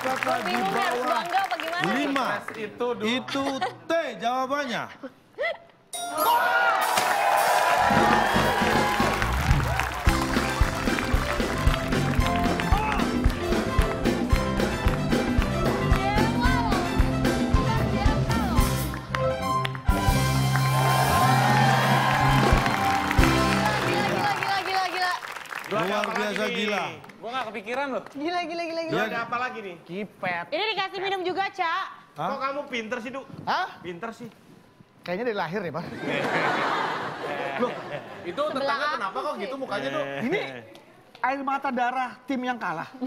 nih harus bawah lima. Itu. Itu T jawabannya. gila. Gua nggak kepikiran loh. Gila, gila, gila, Lu gila. ada apa lagi nih? Kipet. Ini dikasih minum juga, Cak. Kok kamu pinter sih, Du? Hah? Pinter sih. Kayaknya dari lahir ya, Pak. Itu tetangga kenapa kok gitu mukanya tuh? Ini air mata darah tim yang kalah.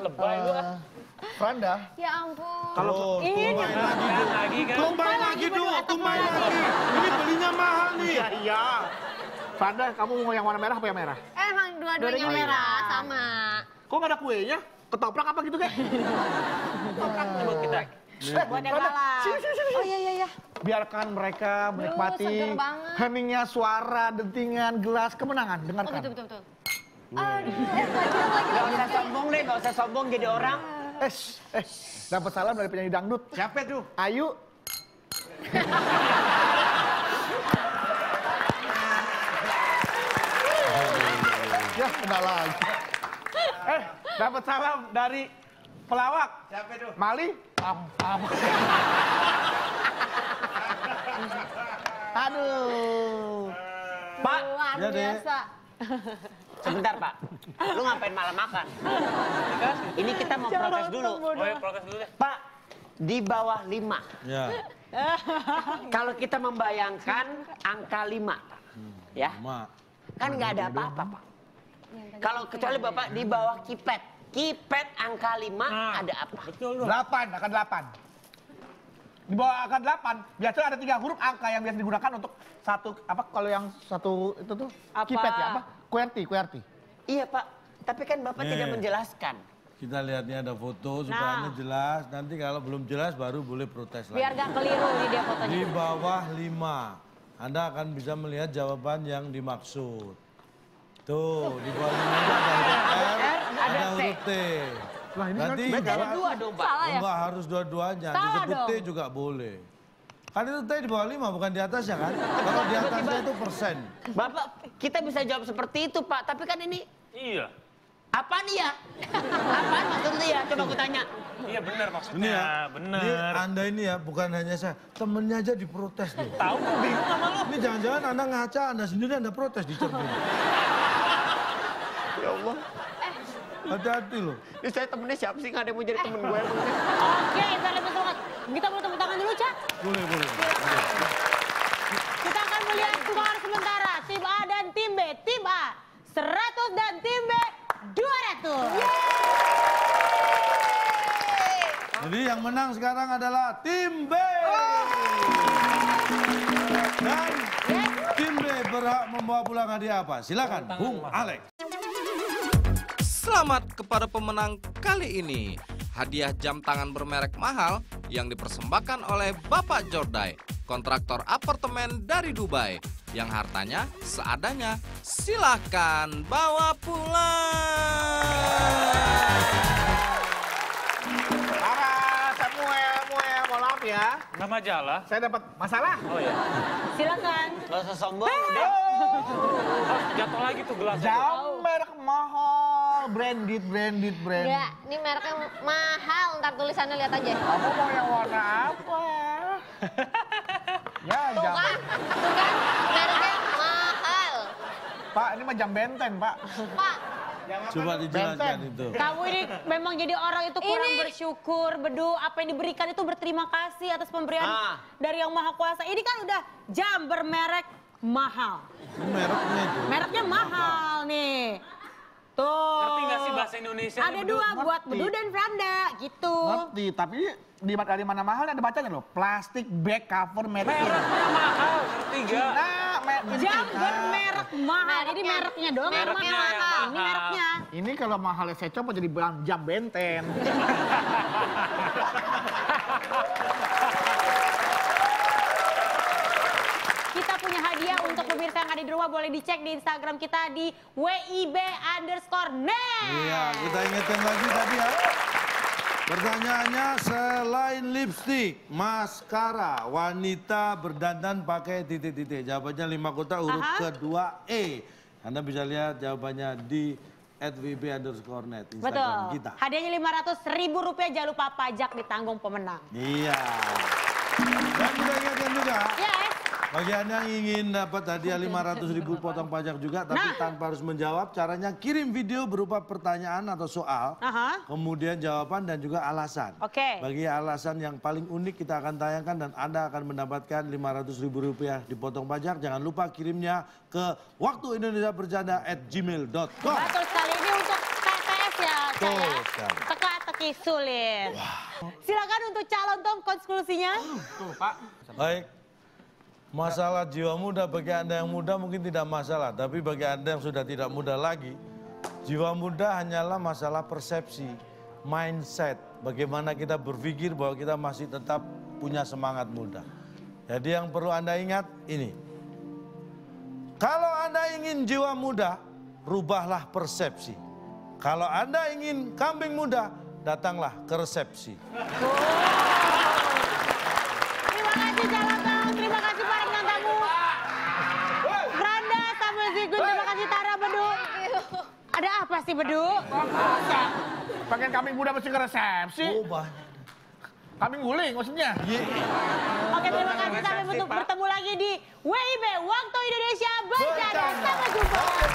Lebay lu ah. Eh, Franda, Ya ampun. Kalau Ini tumpahin lagi Du. Lagi kan. Tumpahin lagi Du, tumpahin lagi. Ini belinya mahal nih. iya iya. Franda, kamu mau yang warna merah apa yang merah? Emang dua-duanya Dua-duanya merah, merah. sama. Kok nggak ada kuenya? Ketoprak apa gitu kayak? Buat kita. Buat yang kalah. Sini, sini, sini. Oh iya, iya, iya. Biarkan mereka menikmati heningnya suara, dentingan, gelas, kemenangan. Oh Dengarkan. betul, betul, betul. Aduh, eh, gila, gila, gila. Gak usah sombong deh, gak usah sombong jadi orang. Eh, eh, dapat salam dari penyanyi dangdut. Siapa tuh? Ayu. kena lagi. Eh, dapat salam dari pelawak. Siapa tuh? Mali. Pam, pam. Aduh. Pak, Luar Ya, Dek. biasa. sebentar Pak. Lu ngapain malam makan? Ini kita mau protes dulu. Oh ya, prokes dulu deh. Pak, di bawah 5. Ya, Kalau kita membayangkan angka 5. Ya, mak. kan nggak ada apa-apa Pak. Kalau kecuali Bapak di bawah kipet. Kipet angka 5 ada apa? Betul lu. Delapan, angka delapan. Di bawah angka delapan, biasanya ada tiga huruf angka yang biasa digunakan untuk satu, apa kalau yang satu itu tuh, Apa? kipet ya, apa? QWERTY, QWERTY. Iya Pak, tapi kan Bapak Nih. tidak menjelaskan. Kita lihatnya ada foto supaya Nah. ini jelas. Nanti kalau belum jelas baru boleh protes lagi. Biar gak keliru nih dia fotonya. Di bawah 5. Anda akan bisa melihat jawaban yang dimaksud. Tuh, di bawah 5 itu ada huruf R, ada huruf T. Lah, ini Berarti kan- ada dua dong Pak. Salah ya? Enggak harus dua-duanya, disebut T juga boleh. Kan itu T di bawah 5 bukan di atasnya kan? Kalau di atasnya itu persen. Bapak, kita bisa jawab seperti itu Pak, tapi kan ini Iya. apaan ya? apaan maksudnya ya? Coba aku tanya. Iya benar Ini maksudnya. ya, benar. ini Anda ini ya bukan hanya saya, temennya aja diprotes. Tahu gua bingung sama lu. Ini jangan-jangan Anda ngaca, Anda sendiri Anda protes di cermin. Ya Allah, Hati-hati loh. ini saya temennya siapa sih? Nggak ada yang mau jadi temen gue. Oke, kita lebih semangat. Kita mau tepuk tangan dulu, Cak. Boleh, boleh. Kita akan melihat skor sementara. Tim A dan tim B. Tim A 100 dan tim B 200. Jadi yang menang sekarang adalah tim B. Dan tim B berhak membawa pulang hadiah apa? Silakan, Bung Alex. Selamat kepada pemenang kali ini. Hadiah jam tangan bermerek mahal yang dipersembahkan oleh Bapak Jordai, kontraktor apartemen dari Dubai. Yang hartanya seadanya silahkan bawa pulang. Para semua, semua, mohon maaf ya. Nggak majalah. Saya dapat masalah. Oh iya. Silakan. Gak usah sombong, udah. Jatuh lagi tuh gelasnya. Jam merek mahal, branded, branded, branded. Ya, ini mereknya mahal. Ntar tulisannya lihat aja. Kamu mau yang warna apa? ya, Tuh jam. kan, tuh kan, mereknya mahal. Pak, ini mah jam benteng, Pak. Pak, Coba dijelaskan itu. kamu ini memang jadi orang itu kurang Ini- bersyukur, bedu. Apa yang diberikan itu berterima kasih atas pemberian Ah. dari yang maha kuasa. Ini kan udah jam bermerek mahal. Ini mereknya itu. Mereknya mahal nih. Tuh. Ngerti nggak sih bahasa Indonesia? Ada dua buat Ngerti. Bedu dan Franda gitu. Ngerti, tapi di dari mana mahal ada bacanya loh. Plastik bag cover made in. Mereknya mahal, ngerti nggak? Nah, Jam bermerek mahal. Ini Mereknya. doang yang Mereknya mahal. yang mahal. Ini mereknya. Ini kalau mahalnya saya coba jadi jam benten. punya hadiah untuk pemirsa yang ada di rumah boleh dicek di Instagram kita di WIB underscore net. Iya, kita ingetin lagi tadi ya. Pertanyaannya selain lipstick, maskara, wanita berdandan pakai titik-titik. Jawabannya lima kota huruf Aha. kedua E. Anda bisa lihat jawabannya di @wb underscore net Betul. Instagram kita. Hadiahnya 500 ribu rupiah jangan lupa pajak ditanggung pemenang. Iya. Dan kita ingatkan juga, eh. Bagi Anda yang ingin dapat hadiah 500 ribu potong pajak juga, tapi Nah. tanpa harus menjawab, caranya kirim video berupa pertanyaan atau soal, Aha. kemudian jawaban dan juga alasan. Oke. Bagi alasan yang paling unik kita akan tayangkan dan Anda akan mendapatkan 500 ribu rupiah dipotong pajak. Jangan lupa kirimnya ke waktu Indonesia Bercanda at gmail.com. Betul sekali ini untuk TTS ya, Betul saya. sekali. Teka-teki sulit. Silakan untuk calon Tom konklusinya. Tuh, Pak. Baik. Masalah jiwa muda bagi Anda yang muda mungkin tidak masalah, tapi bagi Anda yang sudah tidak muda lagi, jiwa muda hanyalah masalah persepsi, mindset, bagaimana kita berpikir bahwa kita masih tetap punya semangat muda. Jadi yang perlu Anda ingat ini. Kalau Anda ingin jiwa muda, rubahlah persepsi. Kalau Anda ingin kambing muda, datanglah ke resepsi. Terima kasih sih Bedu? Pengen kambing muda mesti ke resepsi. Oh banyak. Kambing guling maksudnya. Oke, terima kasih sampai bertemu, bertemu lagi di WIB Waktu Indonesia Bercanda. Sampai jumpa.